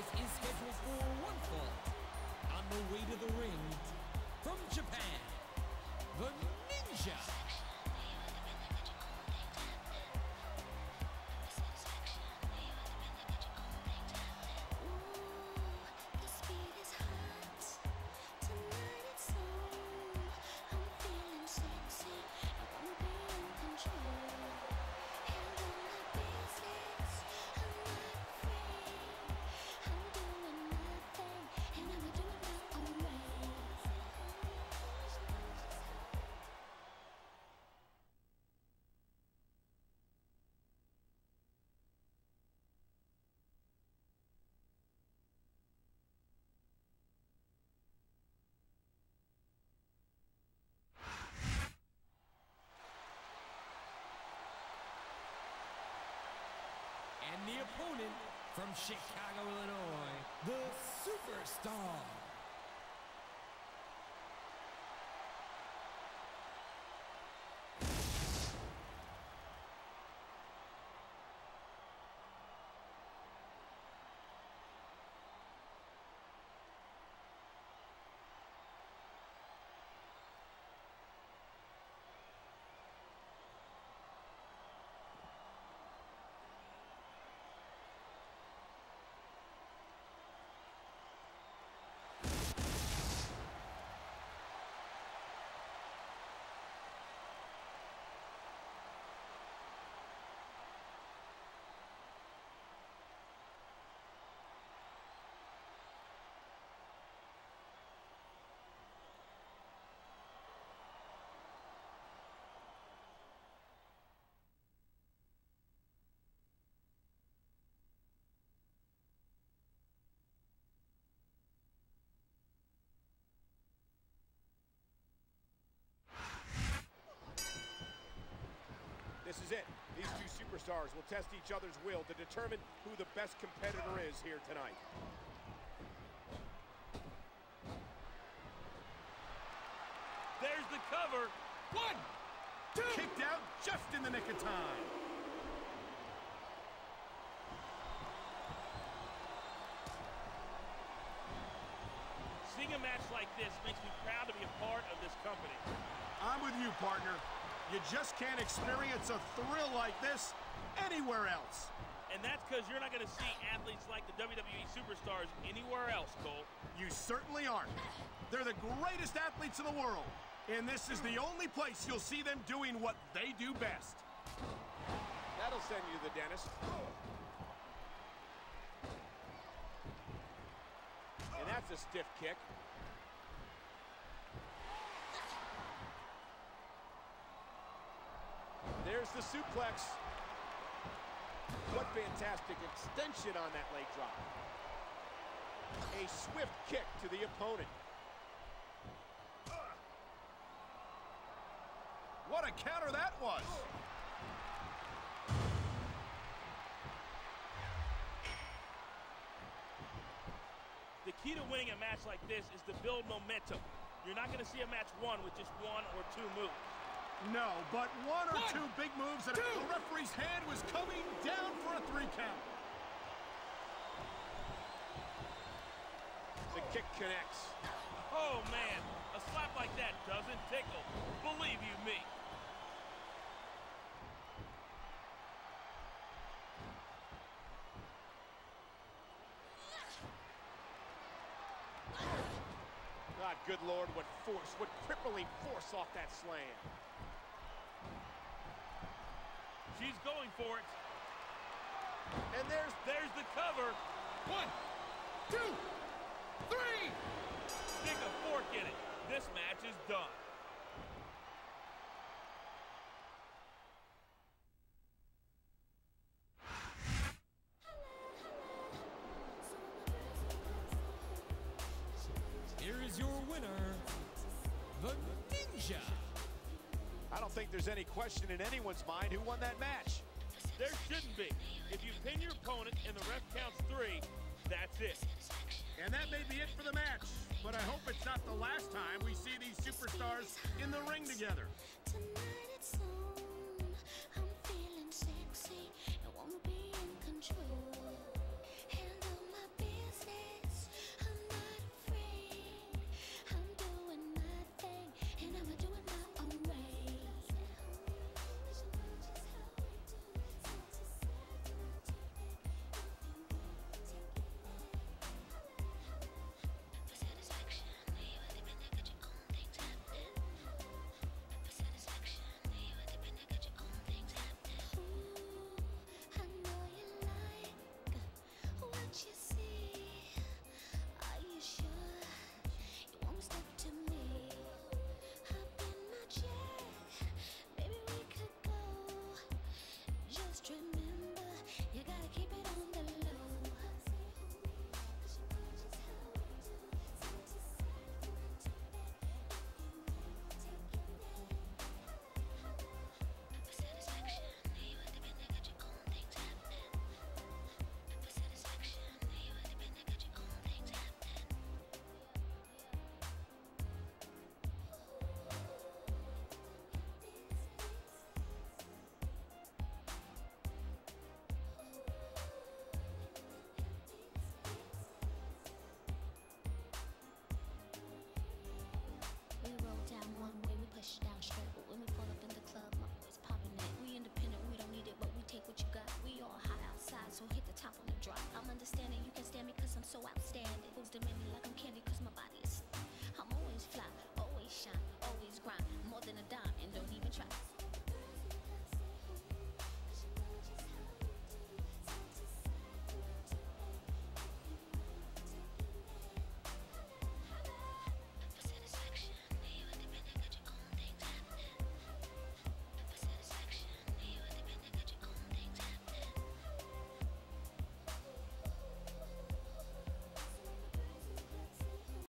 is scheduled for one fall. On the way to the ring, from Japan, the Ninja. And the opponent from Chicago, Illinois, the Superstar. This is it. These two superstars will test each other's will to determine who the best competitor is here tonight. There's the cover. One, two. Kicked out just in the nick of time. Seeing a match like this makes me proud to be a part of this company. I'm with you, partner. You just can't experience a thrill like this anywhere else. And that's because you're not going to see athletes like the WWE superstars anywhere else, Cole. You certainly aren't. They're the greatest athletes in the world. And this is the only place you'll see them doing what they do best. That'll send you to the dentist. And that's a stiff kick. There's the suplex. What fantastic extension on that leg drop. A swift kick to the opponent. What a counter that was. The key to winning a match like this is to build momentum. You're not going to see a match won with just one or two moves. No, but one or One, two big moves and two. the referee's hand was coming down for a three count. The kick connects. Oh, man. A slap like that doesn't tickle. Believe you me. God, good Lord, what force, what crippling force off that slam. She's going for it. And there's There's the cover. One, two, three. Stick a fork in it. This match is done. Here is your winner, the Ninja. I don't think there's any question in anyone's mind who won that match. There shouldn't be. If you pin your opponent and the ref counts three, that's it. And that may be it for the match. But I hope it's not the last time we see these superstars in the ring together.